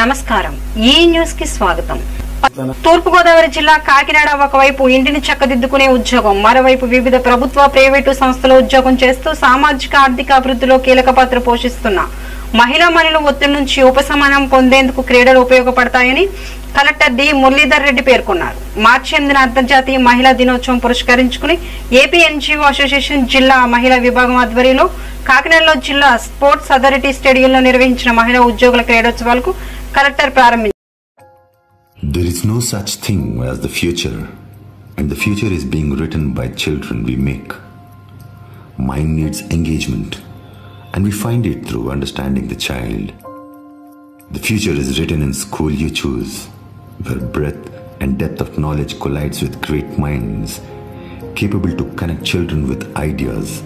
నమస్కారం. ఈ న్యూస్కి స్వాగతం. తూర్పుగోదావరి జిల్లా కాకినాడ ఒకవైపు ఇంటిని చక్కదిద్దుకునే ఉద్యోగం మరోవైపు వివిధ ప్రభుత్వ ప్రైవేటు సంస్థల ఉద్యోగం చేస్తూ సామాజిక ఆర్థిక అభివృద్ధిలో కీలక పాత్ర పోషిస్తున్న మహిళా మనుల ఒత్తిడి నుంచి ఉపశమనం పొందేందుకు క్రీడలు ఉపయోగపడతాయని కలెక్టర్ డి. మురళీధర్ రెడ్డి పేర్కొన్నారు. మార్చి ఎనిమిదిన అంతర్జాతీయ మహిళా దినోత్సవం పురస్కరించుకుని ఏపీ ఎన్జీఓ అసోసియేషన్ జిల్లా మహిళా విభాగం ఆధ్వర్యంలో కాకినాడలో జిల్లా స్పోర్ట్స్ అథారిటీ స్టేడియంలో నిర్వహించిన మహిళా ఉద్యోగుల క్రీడోత్సవాలకు కలెక్టర్ ప్రారంభించారు There is no such thing as the future, and the future is being written by children we make. Mind needs engagement, and we find it through understanding the child. The future is written in school you choose, where breadth and depth of knowledge collides with great minds, capable to connect children with ideas,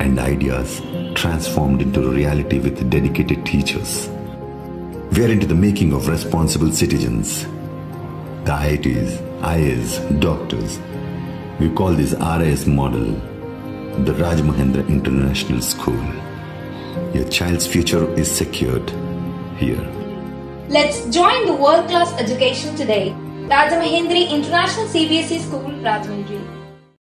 and ideas transformed into reality with dedicated teachers. We are into the making of responsible citizens. The IITs, IAs, doctors. We call this RIS model the Raj Mahendra International School. Your child's future is secured here. Let's join the world-class education today. Rajamahendri International CBSE School, Rajahmundry.